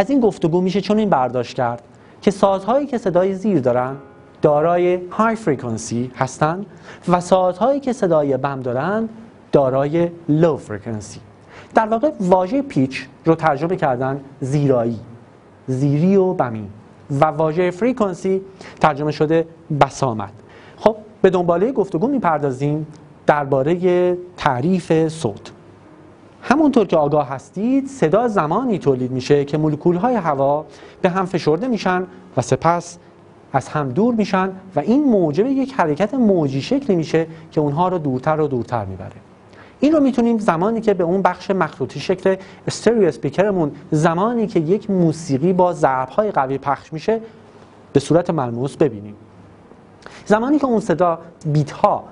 از این گفتگو میشه چون این برداشت کرد که سازهایی که صدای زیر دارن دارای high frequency هستند و سازهایی که صدای بم دارن دارای low frequency در واقع واژه pitch رو ترجمه کردن زیرایی زیری و بمی. و واژه frequency ترجمه شده بسامد. خب به دنباله گفتگو می‌پردازیم درباره تعریف صوت. همونطور که آگاه هستید صدا زمانی تولید میشه که مولکول های هوا به هم فشرده میشن و سپس از هم دور میشن و این موجب یک حرکت موجی شکلی میشه که اونها رو دورتر و دورتر می‌بره. این رو می‌تونیم زمانی که به اون بخش مخروطی شکل استریو اسپیکرمون زمانی که یک موسیقی با ضربهای قوی پخش میشه به صورت ملموس ببینیم. زمانی که اون صدا بیت ها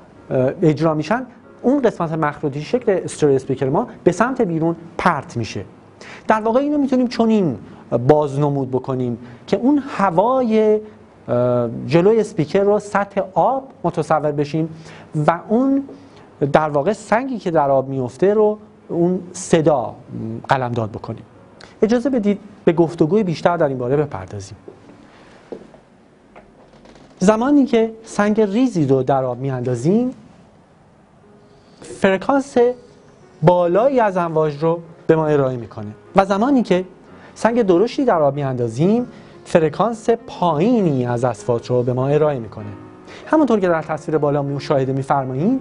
اجرا میشن اون قسمت مخروطی شکل استریو اسپیکر ما به سمت بیرون پرت میشه. در واقع اینو می‌تونیم چنین بازنمود بکنیم که اون هوای جلوی اسپیکر رو سطح آب متصور بشیم و اون در واقع سنگی که در آب میفته رو اون صدا قلمداد بکنیم. اجازه بدید به گفتگوی بیشتر در این باره بپردازیم. زمانی که سنگ ریزی رو در آب میاندازیم فرکانس بالایی از امواج رو به ما ارائه می‌کنه. و زمانی که سنگ درشتی در آب میاندازیم فرکانس پایینی از اصفات رو به ما ارائه می‌کنه. همونطور که در تصویر بالا مشاهده میفرماییم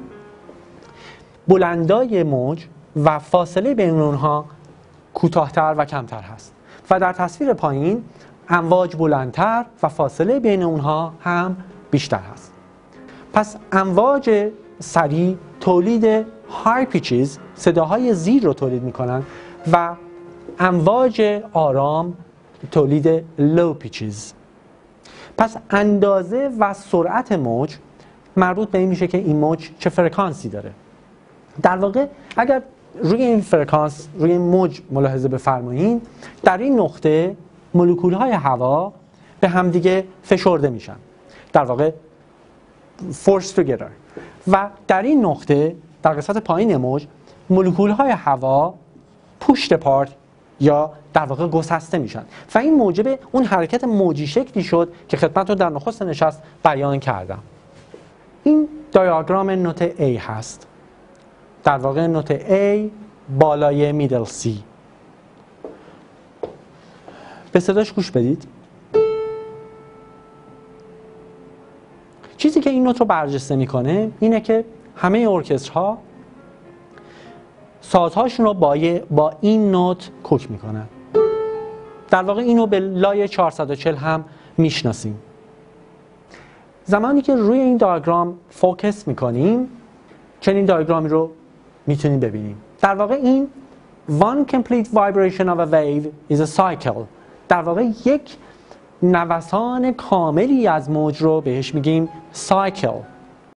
بلندای موج و فاصله بین اونها کوتاهتر و کمتر هست. و در تصویر پایین امواج بلندتر و فاصله بین اونها هم بیشتر هست. پس امواج سریع تولید های پیچیز صداهای زیر رو تولید می‌کنن و امواج آرام تولید لو پیچیز پس اندازه و سرعت موج مربوط به این میشه که این موج چه فرکانسی داره. در واقع اگر روی این فرکانس روی این موج ملاحظه بفرمایید در این نقطه مولکول های هوا به همدیگه فشرده میشن. در واقع force together. و در این نقطه در قسمت پایین موج مولکول های هوا پشت پارت یا در واقع گسسته میشن و این موجب اون حرکت موجی شکلی شد که خدمت رو در نخست نشست بیان کردم. این دیاگرام نوت A هست. در واقع نوت A بالای میدل C. به صداش گوش بدید. چیزی که این نوت رو برجسته می‌کنه اینه که همه ارکسترها سازهاشون رو با, با این نوت کوک می‌کنن. در واقع اینو به لای 440 هم می‌شناسیم. زمانی که روی این دیاگرام فوکس می‌کنیم چنین دیاگرامی رو می‌تونیم ببینیم. در واقع این one complete vibration of a wave is a cycle. در واقع یک نوسان کاملی از موج رو بهش میگیم cycle